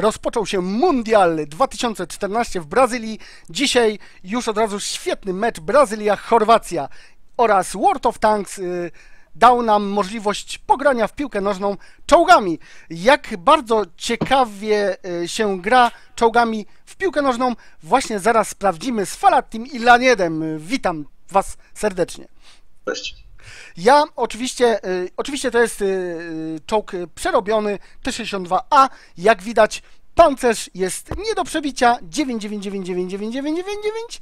rozpoczął się Mundial 2014 w Brazylii. Dzisiaj już od razu świetny mecz Brazylia-Chorwacja oraz World of Tanks y, dał nam możliwość pogrania w piłkę nożną czołgami. Jak bardzo ciekawie y, się gra czołgami w piłkę nożną, właśnie zaraz sprawdzimy z Falatim i Laniedem. Witam Was serdecznie. Cześć. Ja oczywiście, y, oczywiście to jest y, y, czołg y, przerobiony T-62A. Jak widać, pancerz jest nie do przebicia 9999999.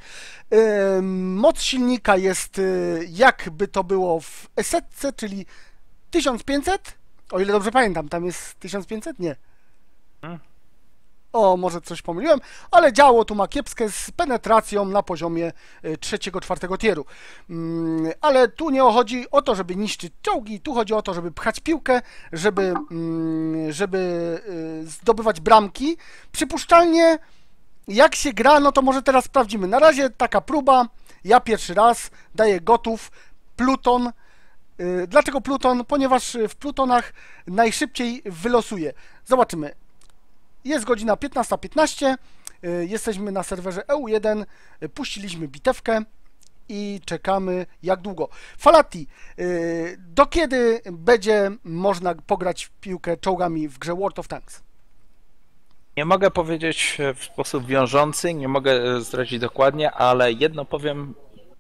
Y, moc silnika jest y, jakby to było w esetce, czyli 1500. O ile dobrze pamiętam, tam jest 1500? Nie. O, może coś pomyliłem, ale działo tu ma kiepskie z penetracją na poziomie y, trzeciego, czwartego tieru. Mm, Ale tu nie chodzi o to, żeby niszczyć czołgi, tu chodzi o to, żeby pchać piłkę, żeby, mm, żeby y, zdobywać bramki. Przypuszczalnie jak się gra, no to może teraz sprawdzimy. Na razie taka próba, ja pierwszy raz daję gotów, Pluton. Y, Dlaczego Pluton? Ponieważ w Plutonach najszybciej wylosuje. Zobaczymy. Jest godzina 15.15. y, Jesteśmy na serwerze EU1. y, Puściliśmy bitewkę i czekamy jak długo. Falati, y, do kiedy będzie można pograć w piłkę czołgami w grze World of Tanks? Nie mogę powiedzieć e, w sposób wiążący, nie mogę e, zdradzić dokładnie, ale jedno powiem,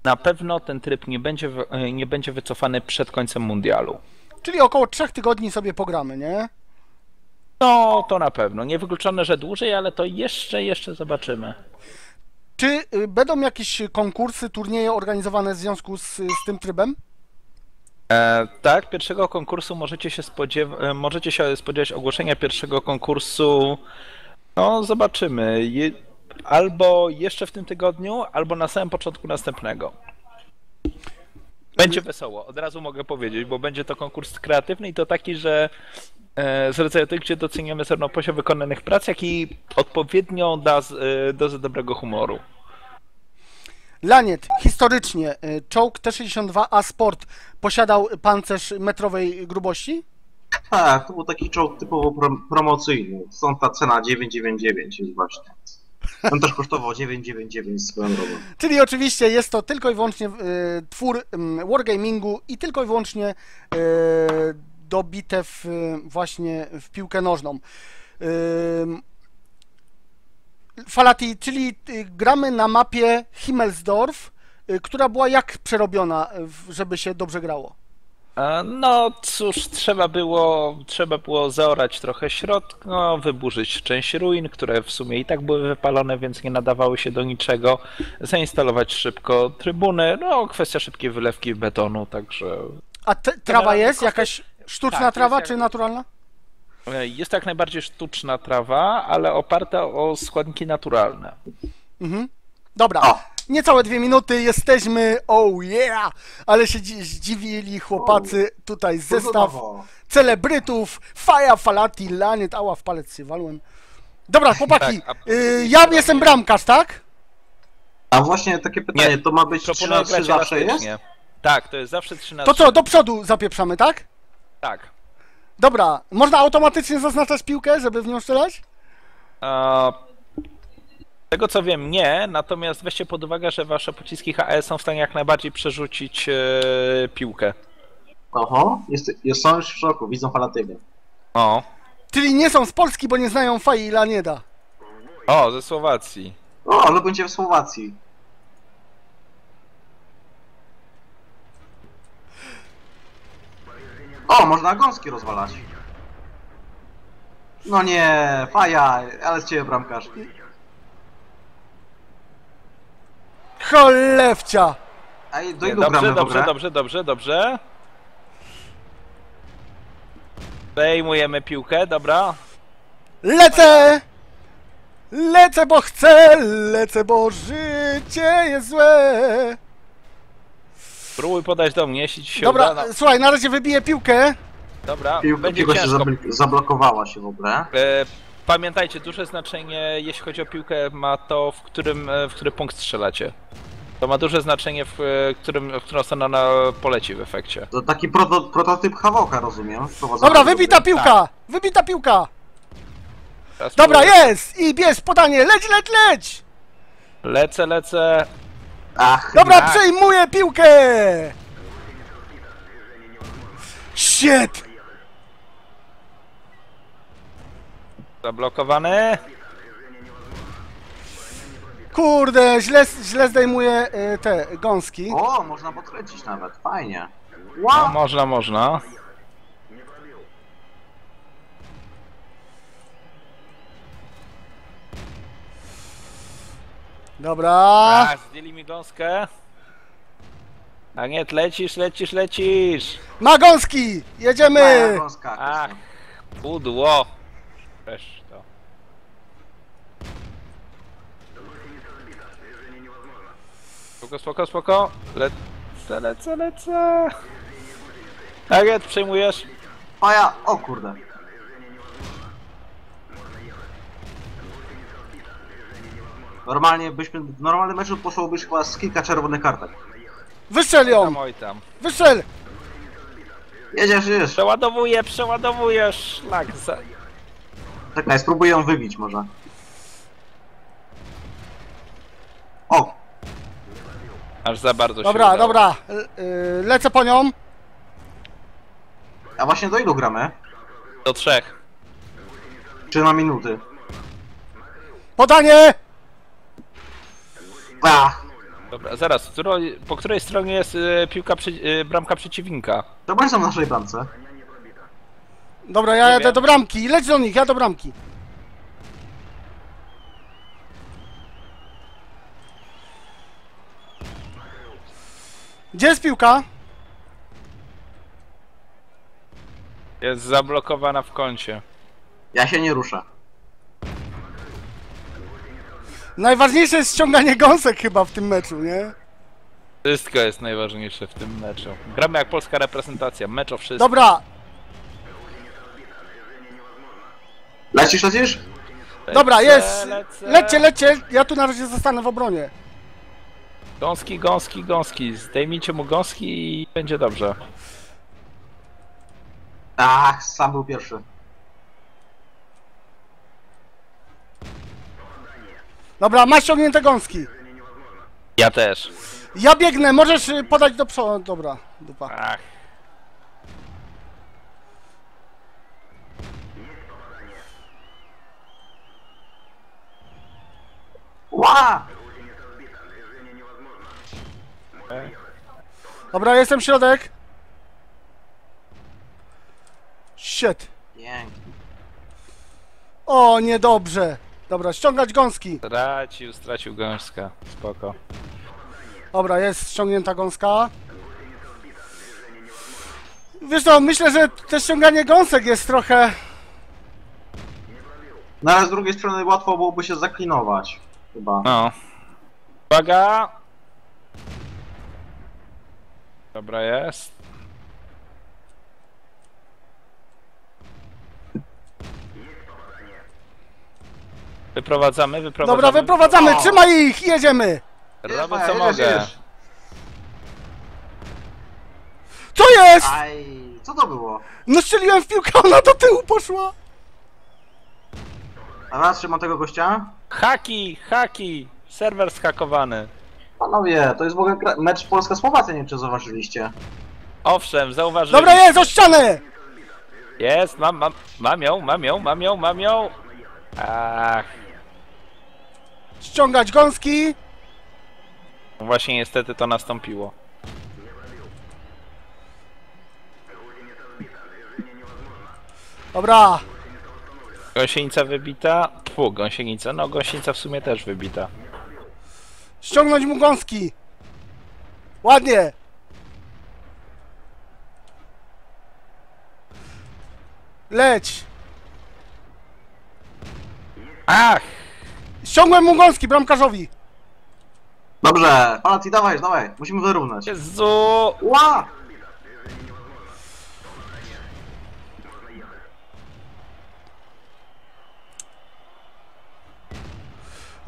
na pewno ten tryb nie będzie, e, nie będzie wycofany przed końcem mundialu. Czyli około 3 tygodni sobie pogramy, nie? No, to na pewno. Niewykluczone, że dłużej, ale to jeszcze, jeszcze zobaczymy. Czy y, będą jakieś konkursy, turnieje organizowane w związku z, z tym trybem? E, tak, pierwszego konkursu możecie się, e, możecie się spodziewać ogłoszenia pierwszego konkursu. No, zobaczymy. Je- albo jeszcze w tym tygodniu, albo na samym początku następnego. Będzie wesoło, od razu mogę powiedzieć, bo będzie to konkurs kreatywny i to taki, że e, z rodzaju tych, gdzie doceniamy zarówno poziom wykonanych prac, jak i odpowiednią e, dozę dobrego humoru. Laniet, historycznie, y, czołg T-62A Sport posiadał pancerz metrowej grubości? Tak, to był taki czołg typowo prom promocyjny. Stąd ta cena 999 jest właśnie. On też kosztował 999 swoją drogą. Czyli oczywiście jest to tylko i wyłącznie y, twór y, wargamingu i tylko i wyłącznie y, do właśnie w piłkę nożną. Falati, czyli y, gramy na mapie Himmelsdorf, y, która była jak przerobiona, żeby się dobrze grało? E, No cóż, trzeba było, trzeba było zaorać trochę środek, no, wyburzyć część ruin, które w sumie i tak były wypalone, więc nie nadawały się do niczego, zainstalować szybko trybuny, no kwestia szybkiej wylewki betonu, także A te, trawa jest? Jakaś sztuczna Tak, trawa jak- czy naturalna? e, jest jak najbardziej sztuczna trawa, ale oparta o składniki naturalne. Mhm. Dobra, O. niecałe dwie minuty, jesteśmy, oh yeah! Ale się dzi- zdziwili chłopacy, tutaj zestaw celebrytów, Faja, Falati, Laniet, ała, w palec się walłem. Dobra, chłopaki, Tak, a- y, ja jestem bramkarz, tak? A właśnie takie pytanie, Nie, to ma być 3 Proponuję na 3 grać zawsze jest? elastycznie. Tak, to jest zawsze 3 na To 3. co, do przodu zapieprzamy, tak? Tak. Dobra, można automatycznie zaznaczać piłkę, żeby w nią strzelać? A, tego co wiem, nie, natomiast weźcie pod uwagę, że wasze pociski HE są w stanie jak najbardziej przerzucić e, piłkę. Oho, jest, jest, są już w szoku, widzą falatywy. O, Czyli nie są z Polski, bo nie znają Fai i Lanieda. o, ze Słowacji. O, ale będzie w Słowacji. O, można gąski rozwalać. No nie, faja, ale z ciebie bramkarz. Cholewcia! Ej, do Nie, ilu gramy dobrze, w dobrze, dobrze, dobrze, dobrze. Zajmujemy piłkę, dobra. Lecę! Lecę, bo chcę, lecę, bo życie jest złe. Spróbuj podać do mnie, jeśli ci się Dobra, uda. No, słuchaj, na razie wybiję piłkę. dobra, Piłka, będzie piłka się ciężko. zabl- zablokowała się w ogóle. E, pamiętajcie, duże znaczenie, jeśli chodzi o piłkę, ma to, w którym, e, w który punkt strzelacie. To ma duże znaczenie, w, e, którym, w którą stronę ona poleci w efekcie. To taki proto, prototyp Hawoka, rozumiem? Dobra, do wybita piłka! Wybita piłka! Teraz Dobra, próbuję. jest! I bierz podanie, leć, leć, leć! Lecę, lecę. Ach, Dobra, Tak. przejmuję piłkę! Shit! Zablokowany. Kurde, źle, źle zdejmuję y, te gąski. O, można podkręcić nawet, fajnie. No, Wow! można, można. Dobra. A, zdjęli mi gąskę. A nie, lecisz, lecisz, lecisz. Ma gąski! Jedziemy! gąska, Ach, pudło. Weź to. Spoko, spoko, spoko. Lecę, lecę, lecę. Target, przejmujesz? Maja, o kurde. Normalnie byśmy, w normalnym meczu poszłoby chyba z kilka czerwonych kartek. Wystrzel ją! Tam, oj tam. Wystrzel! Jedziesz, jedziesz. Przeładowuję, przeładowuję, szlak za... Czekaj, spróbuję ją wybić może. O, Aż za bardzo się Dobra, udało. dobra. y, y, lecę po nią. a właśnie do ilu gramy? Do trzech. Czy na minuty? Podanie! Ach, Dobra, zaraz, po której stronie jest y, piłka, przy, y, bramka przeciwnika? to bądź są w naszej bramce. Dobra, ja Nie jadę wiem. do bramki. Leć do nich, ja do bramki. Gdzie jest piłka? Jest zablokowana w kącie. Ja się nie ruszę. Najważniejsze jest ściąganie gąsek chyba w tym meczu, nie? Wszystko jest najważniejsze w tym meczu. Gramy jak polska reprezentacja, mecz o wszystko. Dobra, Lecisz, lecisz? dobra, Lecę, jest. lecę. Lecie, lecie. Ja tu na razie zostanę w obronie. Gąski, gąski, gąski. Zdejmijcie mu gąski i będzie dobrze. Ach, sam był pierwszy. Dobra, masz ściągnięte gąski. Ja też. Ja biegnę, możesz y, podać do przodu. Dobra, dupa. Ach. Ła! Dobra, jestem środek. Shit. Pięknie. O, niedobrze. Dobra, ściągać gąski. Stracił, stracił gąska. Spoko. Dobra, jest ściągnięta gąska. Wiesz co, myślę, że to ściąganie gąsek jest trochę... No ale z drugiej strony łatwo byłoby się zaklinować. Chyba. No. Uwaga! Dobra jest. Wyprowadzamy, wyprowadzamy. Dobra, wyprowadzamy, O. trzymaj ich, jedziemy. Robię co jedziesz, mogę. jedziesz. Co jest? Aj, co to było? No strzeliłem w piłkę, ona do tyłu poszła. A raz trzymam tego gościa? Haki, haki! Serwer skakowany. Panowie, to jest w ogóle gra- mecz Polska-Słowacja, nie wiem czy zauważyliście. Owszem, zauważyłem. Dobra, jest, o ścianę. Jest, mam, mam, mam ją, mam ją, mam ją, mam ją. Ach, Ściągać gąski. właśnie niestety to nastąpiło. Dobra, Gąsienica wybita. Tfu, gąsienica. No, gąsienica w sumie też wybita. ściągnąć mu gąski. Ładnie. Leć. Ach! Ściągłem mu gąski bramkarzowi. Dobrze, Palati, dawaj, dawaj, musimy wyrównać. Jezu! Ła!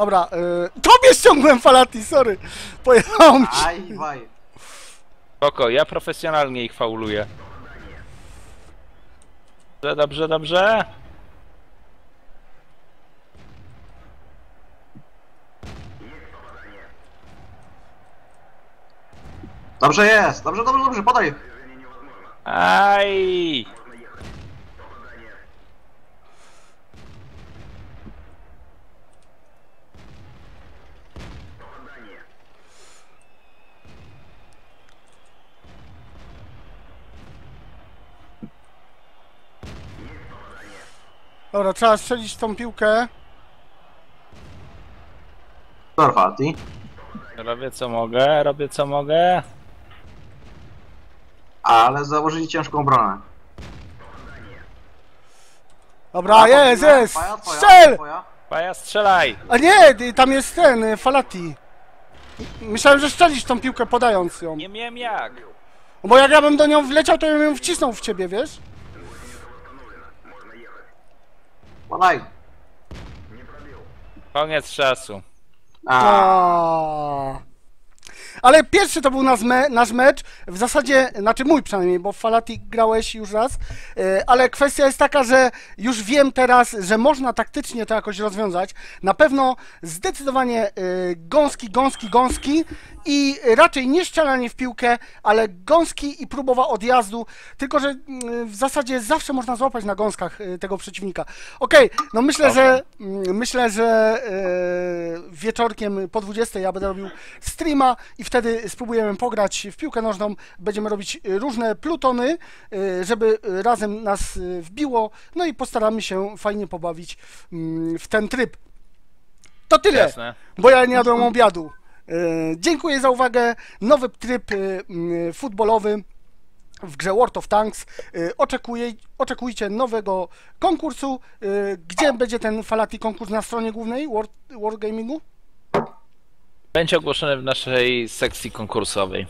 Dobra, y... tobie ściągłem Falati, sorry. Pojechało mi się. Spoko, ja profesjonalnie ich fauluję. Dobrze, dobrze, dobrze. Dobrze jest, dobrze, dobrze, dobrze, podaj. Aj! Dobra, trzeba strzelić tą piłkę. Dorfati. Robię co mogę, robię co mogę. Ale założyli ciężką obronę. Dobra, A, jest, twoja, jest! twoja, twoja, Strzel! Paja, strzelaj! A nie, tam jest ten, y, Falati. Myślałem, że strzelisz tą piłkę podając ją. Nie miałem jak. Bo jak ja bym do nią wleciał, to bym ją wcisnął w ciebie, wiesz? Podaj. Koniec czasu. A, A. Ale pierwszy to był nasz, me, nasz mecz, w zasadzie, znaczy mój przynajmniej, bo w Falati grałeś już raz, e, ale kwestia jest taka, że już wiem teraz, że można taktycznie to jakoś rozwiązać. Na pewno zdecydowanie e, gąski, gąski, gąski i raczej nie strzelanie w piłkę, ale gąski i próbowa odjazdu, tylko że mm, w zasadzie zawsze można złapać na gąskach e, tego przeciwnika. Okej, no myślę, że mm, myślę, że wieczorkiem po 20 ja będę robił streama i wtedy spróbujemy pograć w piłkę nożną. Będziemy robić różne plutony, e, żeby razem nas e, wbiło, no i postaramy się fajnie pobawić mm, w ten tryb. To tyle, Jasne. bo ja nie jadłem obiadu. E, Dziękuję za uwagę. Nowy tryb mm, futbolowy w grze World of Tanks. Oczekuję, oczekujcie nowego konkursu. Gdzie będzie ten Falati konkurs na stronie głównej World, World Gamingu? Będzie ogłoszony w naszej sekcji konkursowej.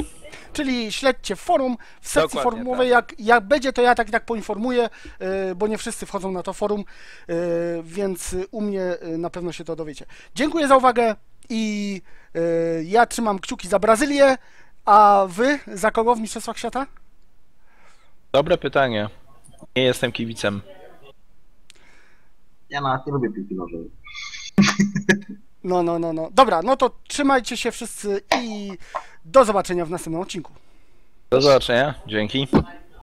Czyli śledźcie forum. W sekcji Dokładnie forumowej, jak, jak będzie, to ja tak i tak poinformuję, y, bo nie wszyscy wchodzą na to forum, y, więc u mnie y, na pewno się to dowiecie. Dziękuję za uwagę i ja trzymam kciuki za Brazylię, a wy za kogo w Mistrzostwach Świata? Dobre pytanie. Nie jestem kibicem. ja nawet nie lubię piłki nożnej. No, no, no, no. Dobra, no to trzymajcie się wszyscy i do zobaczenia w następnym odcinku. Do zobaczenia. Dzięki.